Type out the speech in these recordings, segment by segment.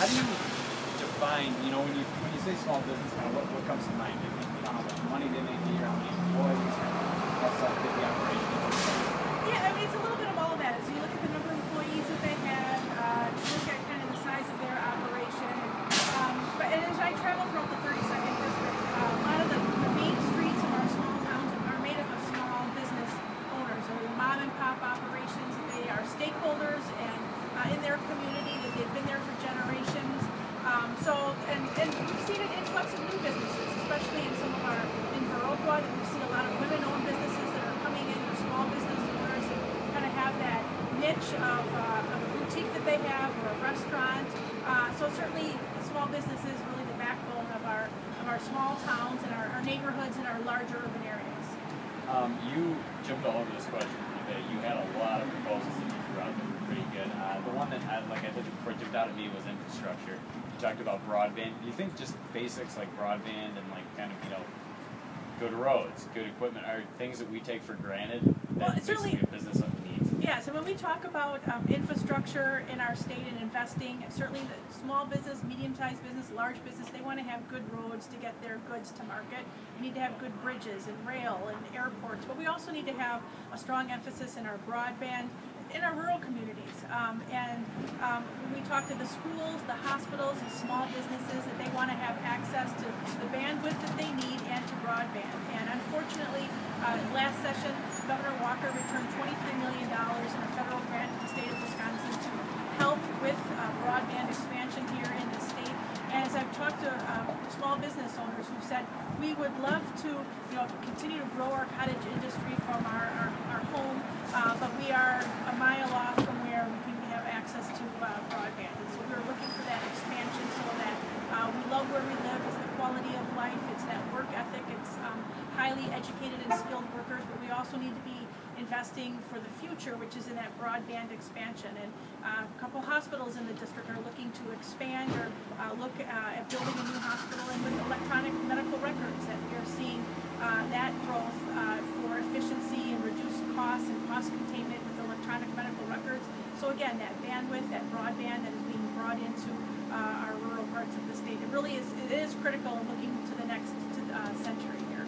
how do you define, you know, when you when you say small business, kind of what, what comes to mind? You know, how much money they make a year, how many employees, how stuff the operation? Yeah, I mean, it's a little bit of all of that. As you look at the number of employees that they have, uh, you look at kind of the size of their operation. Um, but and as I travel throughout the 32nd district, uh, a lot of the, the main streets of our small towns are made up of small business owners or mom and pop operations. They are stakeholders and uh, in their community that they've been there for generations. Um, so, and, and we've seen an influx of new businesses, especially in some of our, in Viroqua, that we've seen a lot of women-owned businesses that are coming in, they're small business owners that kind of have that niche of, uh, of a boutique that they have or a restaurant. Uh, so certainly, small business is really the backbone of our, of our small towns and our, our neighborhoods and our larger urban areas. Um, you jumped all over this question pretty. You had a lot of proposals that you threw out that were pretty good. Uh, the one that, I, like I told you before, jumped out at me was infrastructure. Talked about broadband. Do you think just basics like broadband and like kind of, you know, good roads, good equipment are things that we take for granted that Well, certainly- a business needs? Yeah, so when we talk about um, infrastructure in our state and investing, certainly the small business, medium-sized business, large business, they want to have good roads to get their goods to market. We need to have good bridges and rail and airports, but we also need to have a strong emphasis in our broadband in our rural communities. Um, and um, we talk to the schools, the hospitals, and small businesses, that they want to have access to the bandwidth that they need and to broadband. And unfortunately, uh, last session, Governor Walker returned $23 million in a federal grant to the state of Wisconsin to help with uh, broadband expansion small business owners who've said, we would love to, you know, continue to grow our cottage industry from our, our, our home, uh, but we are a mile off from where we can have access to uh, broadband. And so we're looking for that expansion so that uh, we love where we live, it's the quality of life, it's that work ethic, it's um, highly educated and skilled workers, but we also need to be investing for the future, which is in that broadband expansion. And uh, a couple hospitals in the district are looking to expand or uh, look uh, at building a new hospital and with electronic medical records that we are seeing uh, that growth uh, for efficiency and reduced costs and cost containment with electronic medical records. So again, that bandwidth, that broadband that is being brought into uh, our rural parts of the state, it really is, it is critical in looking to the next to, uh, century here.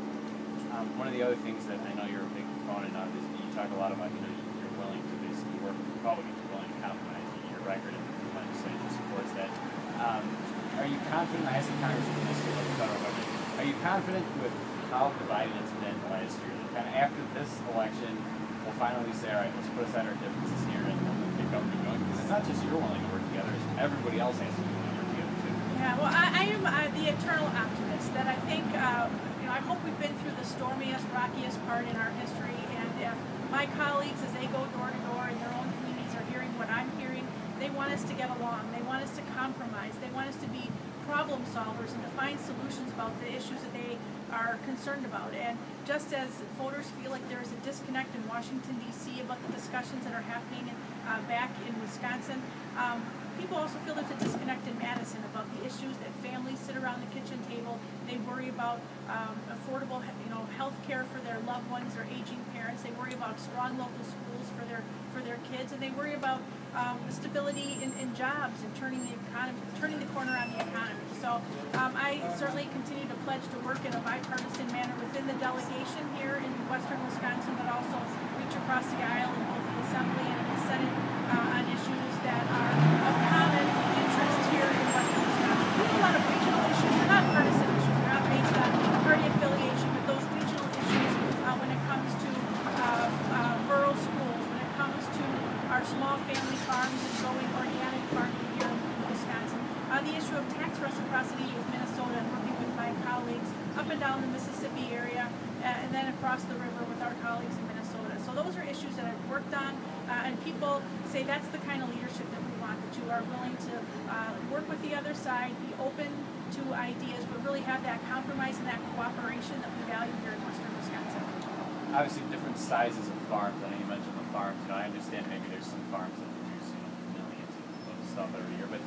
Um, one of the other things that I know you're a big proponent of is you talk a lot about, you know, you're willing to basically work with Republicans, you're willing to compromise. Your record in the legislature supports that. Um, are you confident, I asked the Congressman this year about the federal government, are you confident with how divided it's been the last year? Kind of after this election, we'll finally say, all right, let's put aside our differences here and we'll get government going? Because it's not just you're willing to work together, everybody else has to be willing to work together too. Yeah, well, I, I am uh, the eternal optimist that I think, uh, you know, I hope we've been through the stormiest, rockiest part in our history, and if my colleagues, as they go door to door in their own communities, are hearing what I'm hearing, they want us to get along, they want us to compromise, they want us to be problem solvers and to find solutions about the issues that they are concerned about. And just as voters feel like there is a disconnect in Washington, D.C. about the discussions that are happening in, uh, back in Wisconsin, um, people also feel there's a disconnect in Madison about the issues that families sit around the kitchen table. They worry about um, affordable, you know, health care for their loved ones, or aging parents. They worry about strong local schools for their for their kids, and they worry about um, stability in, in jobs and turning the economy, turning the corner on the economy. So um, I certainly continue to pledge to work in a bipartisan manner within the delegation here in western Wisconsin, but also reach across the aisle in both the Assembly and the Senate uh, on issues that are of common interest here in western Wisconsin. We have a lot of regional issues. They're not partisan issues. They're not based on party affiliation, but those regional issues uh, when it comes to uh, uh, rural schools, when it comes to our small family farms and going organic farming here in Wisconsin. Uh, the issue of tax reciprocity with Minnesota and working with my colleagues up and down the Mississippi area uh, and then across the river with our colleagues in Minnesota. So those are issues that I've worked on uh, and people say that's the kind of leadership that we want, that you are willing to uh, work with the other side, be open to ideas, but really have that compromise and that cooperation that we value here in western Wisconsin. Obviously, different sizes of farms. I know you mentioned the farms. You know, I understand maybe there's some farms that produce you know, millions of stuff every year. But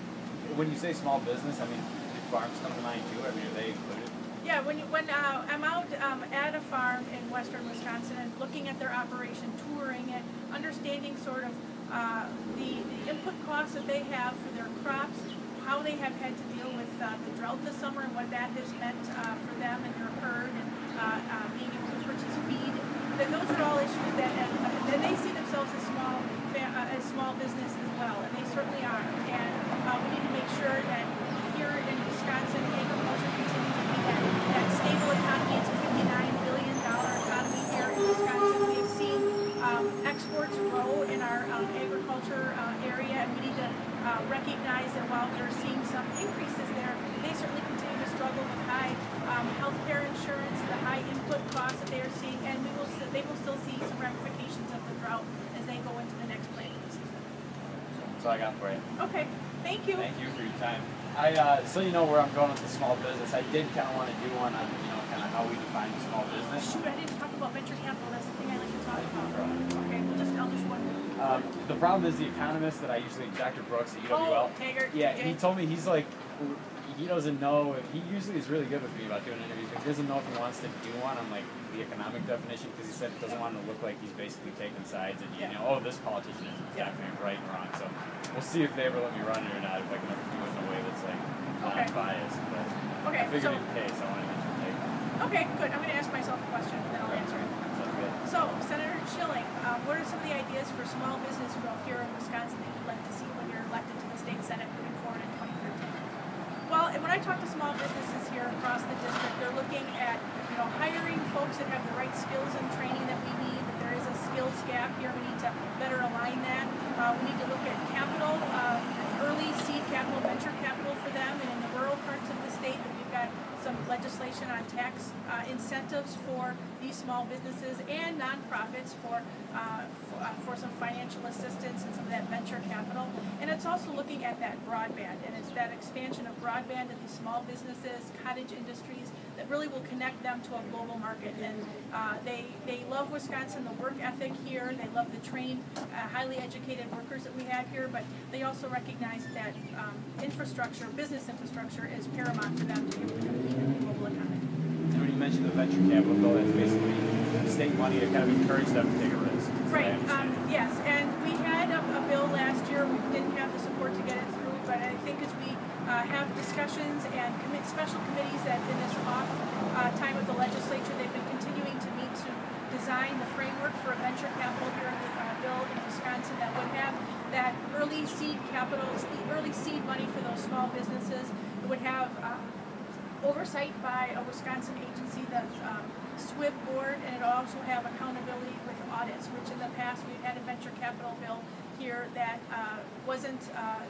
when you say small business, I mean, do farms come to mind too? I mean, are they included? Yeah, when you, when uh, I'm out um, at a farm in western Wisconsin and looking at their operation, touring it, understanding sort of uh, the, the input costs that they have for their crops, how they have had to deal with uh, the drought this summer and what that has meant uh, for them and their herd and uh, uh, being able to purchase feed. That those are all issues that, that they see themselves as small, as small business as well, and they certainly are. And we need to make sure that here in Wisconsin, agriculture continues to be that, stable economy. It's a $59 billion economy here in Wisconsin. We've seen um, exports grow in our um, agriculture uh, area, and we need to uh, recognize that while we're seeing some increases there, they certainly continue to struggle with high um, healthcare insurance, the high input costs that they are seeing, and we will they will still see some ramifications of the drought as they go into the next planting season. That's all I got for you. Okay, thank you. Thank you for your time. I, uh, so you know where I'm going with the small business, I did kind of want to do one on, you know, kind of how we define small business. Shoot, I didn't talk about venture capital. That's the thing I like to talk about. Okay, we'll just I'll just wonder. Um, the problem is the economist that I usually, Dr. Brooks at UWL. Oh, Taggart. Yeah, he told me he's like, he doesn't know. If, he usually is really good with me about doing interviews, but he doesn't know if he wants to do one on like the economic definition because he said it doesn't want to look like he's basically taking sides and you Yeah. know, oh, this politician is Yeah. definitely right and wrong. So we'll see if they ever let me run it or not. If I can ever do it in a way that's like Okay. non-biased. But Okay, I figured so- pay, so I want to take. Okay, good. I'm going to ask myself a question and then I'll answer it. So, Senator Shilling, uh, what are some of the ideas for small business growth here in Wisconsin that you'd like to see when you're elected to the state senate moving forward in 2013? Well, and when I talk to small businesses here across the district, they're looking at you know hiring folks that have the right skills and training that we need. That there is a skills gap here. We need to better align that. Uh, we need to look at capital, uh, early seed capital, venture capital for them, and in the rural parts of the state, got some legislation on tax uh, incentives for these small businesses and nonprofits for, uh, for, uh, for some financial assistance and some of that venture capital. And it's also looking at that broadband, and it's that expansion of broadband to these small businesses, cottage industries, really will connect them to a global market. And uh, they, they love Wisconsin, the work ethic here, they love the trained, uh, highly educated workers that we have here, but they also recognize that um, infrastructure, business infrastructure, is paramount for them to be able to compete in the global economy. And when you mentioned the venture capital bill, that's basically state money to kind of encourage them to take a risk. Right, um, yes, and we had a, a bill last year, we didn't have the support to get it through, but I think as we, uh, have discussions and commit, special committees that in this off, uh, time of the legislature, they've been continuing to meet to design the framework for a venture capital here in uh, bill in Wisconsin that would have that early seed capital, the early seed money for those small businesses. It would have, um, oversight by a Wisconsin agency, the um, SWIB board, and it'll also have accountability audits, which in the past, we've had a venture capital bill here that uh, wasn't uh,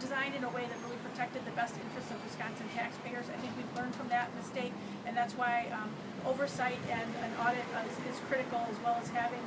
designed in a way that really protected the best interests of Wisconsin taxpayers. I think we've learned from that mistake, and that's why um, oversight and an audit is, is critical, as well as having